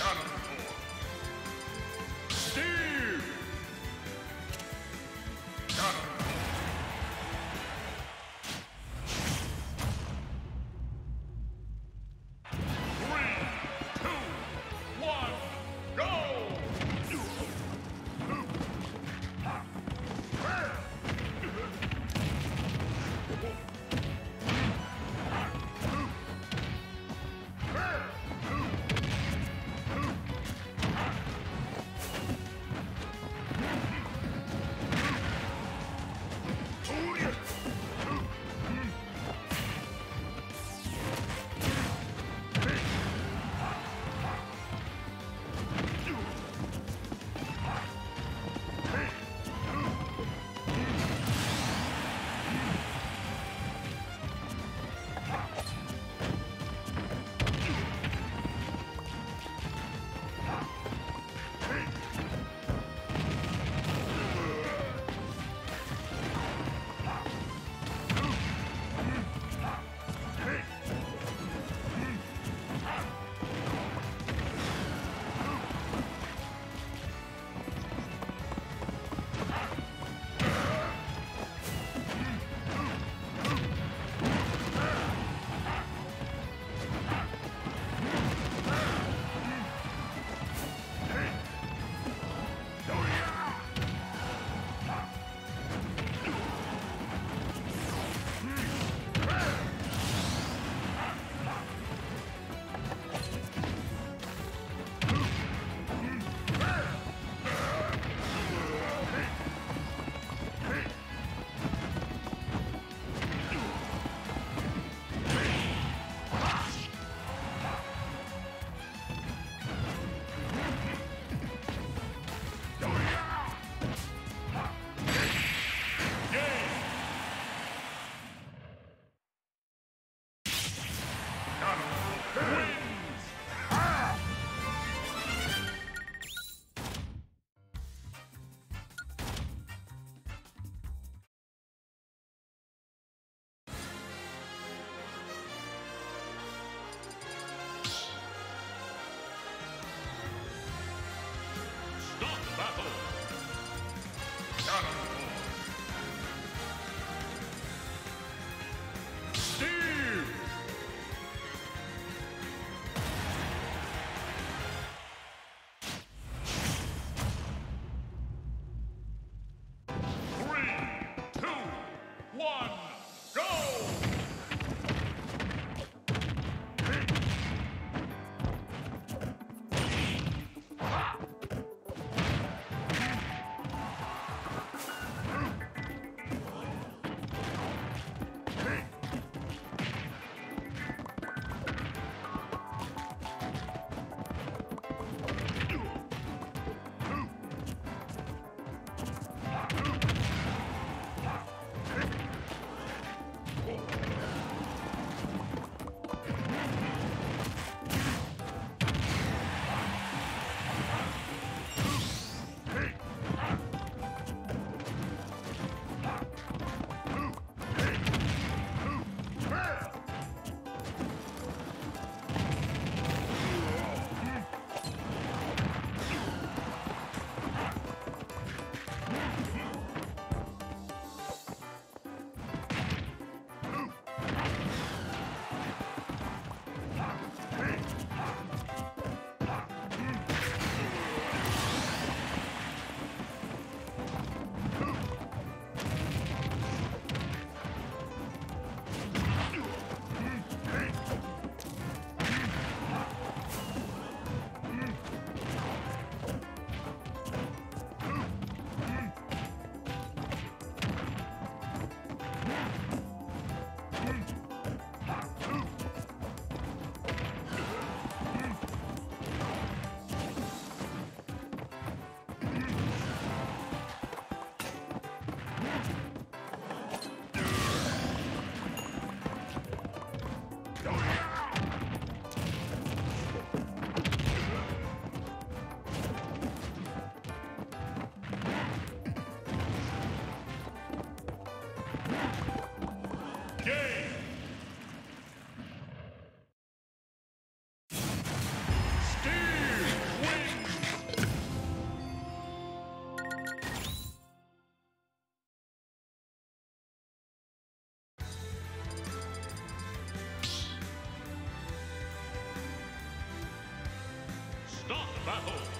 Ganondorf. Battle.